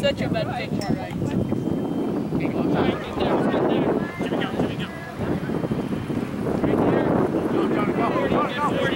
such a bad picture, right? Right there, right there. Jimmy, go, Jimmy, go. Right there. Go, go, go, go, go, go.